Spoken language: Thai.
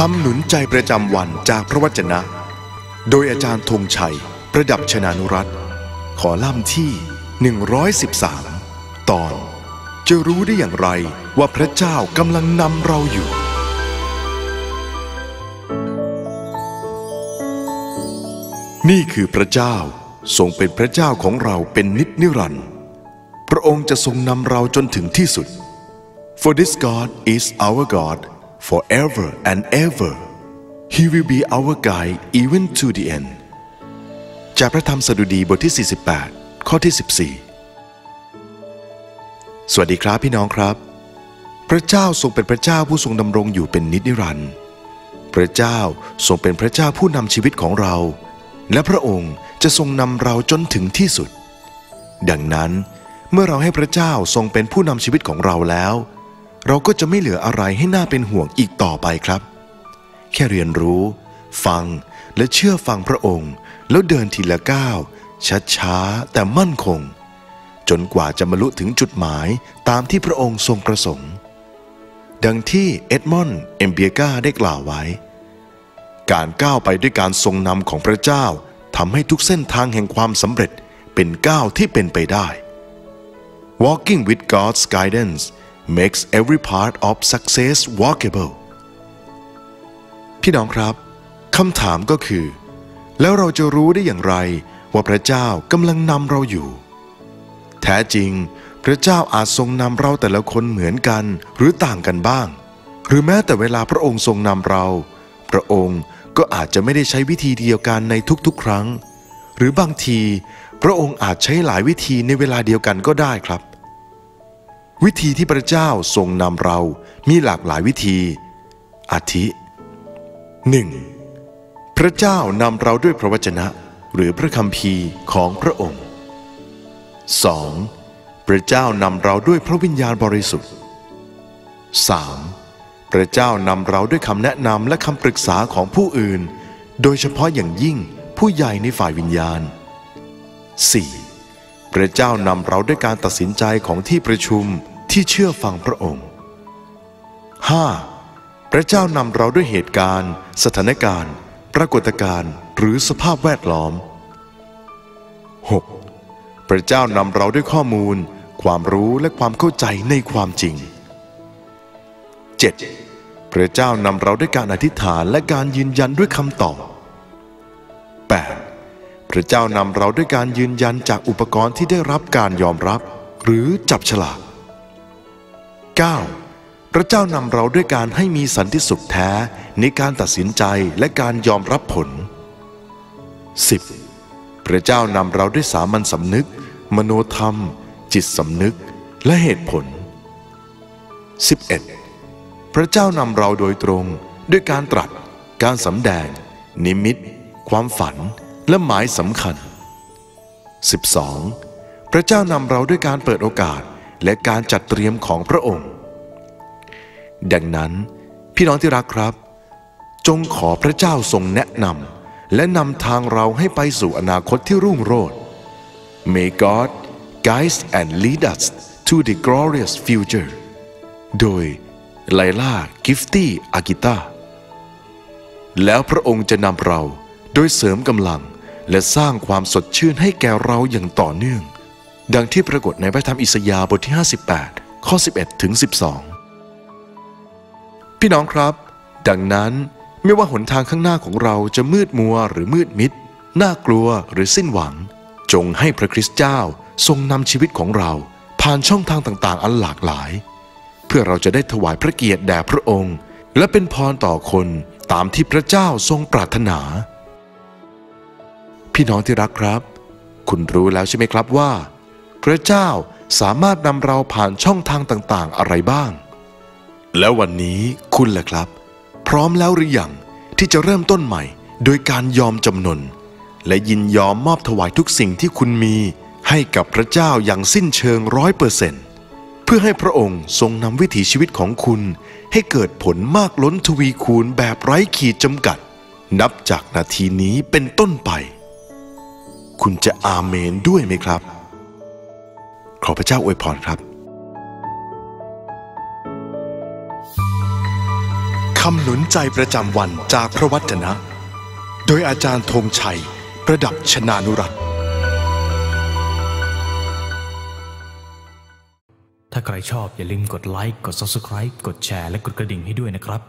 คำหนุนใจประจำวันจากพระวจนะ โดยอาจารย์ธงชัย ประดับชนานุรัตขอล่ำที่ 113 ตอน จะรู้ได้อย่างไรว่าพระเจ้ากำลังนำเราอยู่ นี่คือพระเจ้าทรงเป็นพระเจ้าของเราเป็นนิจนิรันดร์พระองค์จะทรงนำเราจนถึงที่สุด For this God is our God forever and ever He will be our guide even to the end จากพระธรรมสดุดีบทที่ 48 ข้อที่ 14 สวัสดีครับพี่น้องครับ พระเจ้าทรงเป็นพระเจ้าผู้ทรงดำรงอยู่เป็นนิจนิรันดร์พระเจ้าทรงเป็นพระเจ้าผู้นำชีวิตของเรา และพระองค์จะทรงนำเราจนถึงที่สุด ดังนั้นเมื่อเราให้พระเจ้าทรงเป็นผู้นำชีวิตของเราแล้ว เราก็จะไม่เหลืออะไรให้น่าเป็นห่วงอีกต่อไปครับ แค่เรียนรู้ ฟังและเชื่อฟังพระองค์ แล้วเดินทีละก้าวช้าๆแต่มั่นคง จนกว่าจะบรรลุถึงจุดหมายตามที่พระองค์ทรงประสงค์ ดังที่เอ็ดมอนด์เอมเบียกาได้กล่าวไว้ การก้าวไปด้วยการทรงนำของพระเจ้าทำให้ทุกเส้นทางแห่งความสำเร็จเป็นก้าวที่เป็นไปได้ Walking with God's guidance makes every part of success walkable พี่น้องครับคำถามก็คือ แล้วเราจะรู้ได้อย่างไร ว่าพระเจ้ากำลังนำเราอยู่ แท้จริง พระเจ้าอาจทรงนำเราแต่ละคนเหมือนกันหรือต่างกันบ้าง หรือแม้แต่เวลาพระองค์ทรงนำเรา พระองค์ก็อาจจะไม่ได้ใช้วิธีเดียวกันในทุกๆ ครั้ง หรือบางที พระองค์อาจใช้หลายวิธีในเวลาเดียวกันก็ได้ครับ วิธีที่พระเจ้าทรงนำเรามีหลากหลายวิธี อาทิ 1. พระเจ้านำเราด้วยพระวจนะ หรือพระคัมภีร์ของพระองค์ 2. พระเจ้านำเราด้วยพระวิญญาณบริสุทธิ์ 3. พระเจ้านำเราด้วยคำแนะนำและคำปรึกษาของผู้อื่น โดยเฉพาะอย่างยิ่งผู้ใหญ่ในฝ่ายวิญญาณ 4. พระเจ้านำเราด้วยการตัดสินใจของที่ประชุมที่เชื่อฟังพระองค์ 5. พระเจ้านำเราด้วยเหตุการณ์ สถานการณ์ ปรากฏการณ์ หรือสภาพแวดล้อม 6. พระเจ้านำเราด้วยข้อมูล ความรู้และความเข้าใจในความจริง 7. พระเจ้านำเราด้วยการอธิษฐานและการยืนยันด้วยคำตอบ 8. พระเจ้านำเราด้วยการยืนยันจากอุปกรณ์ที่ได้รับการยอมรับ หรือจับฉลาก 9. พระเจ้านำเราด้วยการให้มีสันติสุขแท้ในการตัดสินใจและการยอมรับผล 10. พระเจ้านำเราด้วยสามัญสำนึก มโนธรรม จิตสำนึก และเหตุผล 11. พระเจ้านำเราโดยตรงด้วยการตรัส การสำแดง นิมิต ความฝัน และหมายสำคัญ 12. พระเจ้านำเราด้วยการเปิดโอกาสและการจัดเตรียมของพระองค์ ดังนั้น พี่น้องที่รักครับ จงขอพระเจ้าทรงแนะนำและนำทางเราให้ไปสู่อนาคตที่รุ่งโรจน์ May God guide and lead us to the glorious future โดยไลล่ากิฟตี้อากิตาแล้วพระองค์จะนำเราโดยเสริมกำลัง และสร้างความสดชื่นให้แก่เราอย่างต่อเนื่อง ดังที่ปรากฏในพระธรรมอิสยาห์บทที่ 58 ข้อ 11 ถึง 12 พี่น้องครับ ดังนั้นไม่ว่าหนทางข้างหน้าของเราจะมืดมัวหรือมืดมิด น่ากลัวหรือสิ้นหวัง จงให้พระคริสต์เจ้าทรงนำชีวิตของเรา ผ่านช่องทางต่างๆ อันหลากหลาย เพื่อเราจะได้ถวายพระเกียรติแด่พระองค์ และเป็นพรต่อคนตามที่พระเจ้าทรงปรารถนา พี่น้องที่รักครับ คุณรู้แล้วใช่ไหมครับว่า พระเจ้าสามารถนำเราผ่านช่องทางต่างๆ อะไรบ้าง แล้ววันนี้คุณล่ะครับ พร้อมแล้วหรือยังที่จะเริ่มต้นใหม่ โดยการยอมจำนน และยินยอมมอบถวายทุกสิ่งที่คุณมี ให้กับพระเจ้าอย่างสิ้นเชิงร้อยเปอร์เซนต์เพื่อให้พระองค์ทรงนำวิถีชีวิตของคุณ ให้เกิดผลมากล้นทวีคูณแบบไร้ขีดจำกัด นับจากนาทีนี้เป็นต้นไป คุณจะอาเมนด้วยไหมครับ ขอพระเจ้าอวยพรครับคำหนุนใจประจำวันจากพระวจนะ โดยอาจารย์ธงชัย ประดับชนานุรัตถ้าใครชอบอย่าลืมกดไลค์กด Subscribe กดแชร์และกดกระดิ่งให้ด้วยนะครับ